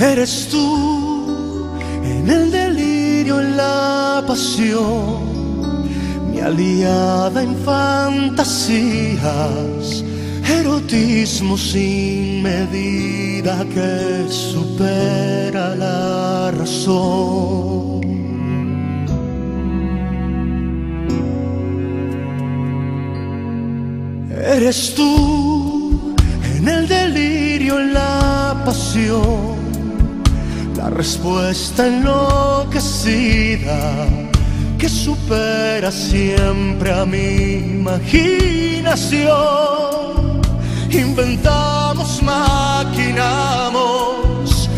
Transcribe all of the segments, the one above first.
Eres tú en el delirio, en la pasión, mi aliada en fantasías, erotismo sin medida que supera la razón. Eres tú en el delirio, en la pasión la respuesta enloquecida que supera siempre a mi imaginación. Inventamos, maquinamos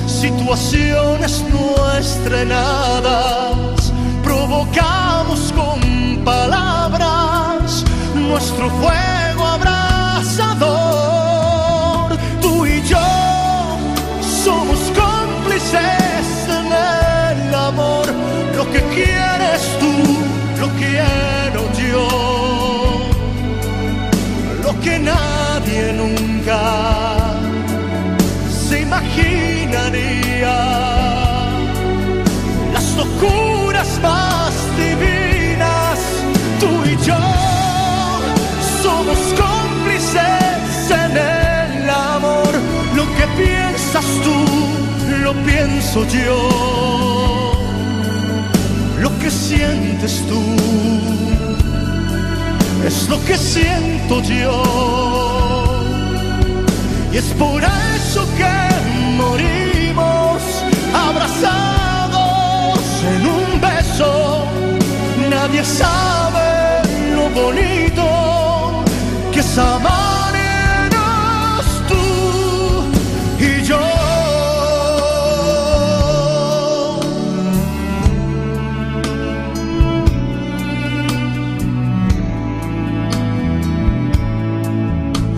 situaciones no estrenadas, provocamos con palabras nuestro fuego abrasador. Tú y yo somos cómplices que nadie nunca se imaginaría. Las locuras más divinas, tú y yo somos cómplices en el amor. Lo que piensas tú, lo pienso yo. Lo que sientes tú es lo que siento yo. Y es por eso que morimos abrazados en un beso. Nadie sabe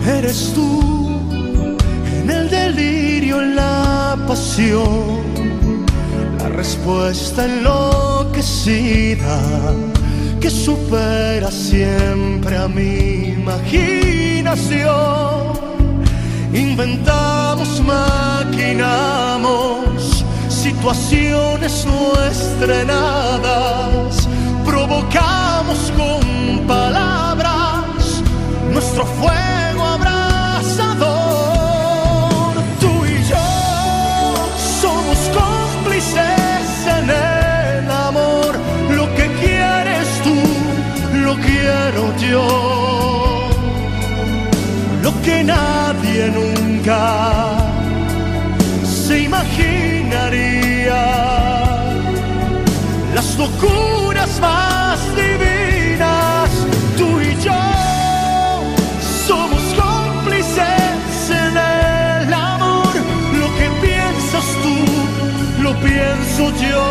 Eres tú en el delirio, en la pasión, la respuesta enloquecida que supera siempre a mi imaginación. Inventamos, maquinamos situaciones no estrenadas, Lo que nadie nunca se imaginaría. Las locuras más divinas, tú y yo somos cómplices en el amor. Lo que piensas tú, lo pienso yo.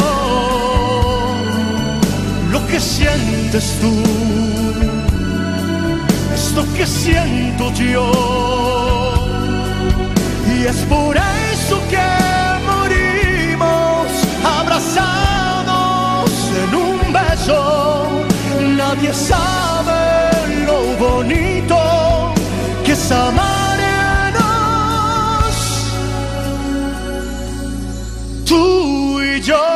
Lo que sientes tú es lo que siento yo. Y es por eso que morimos abrazados en un beso. Nadie sabe lo bonito que es amarnos. Tú y yo.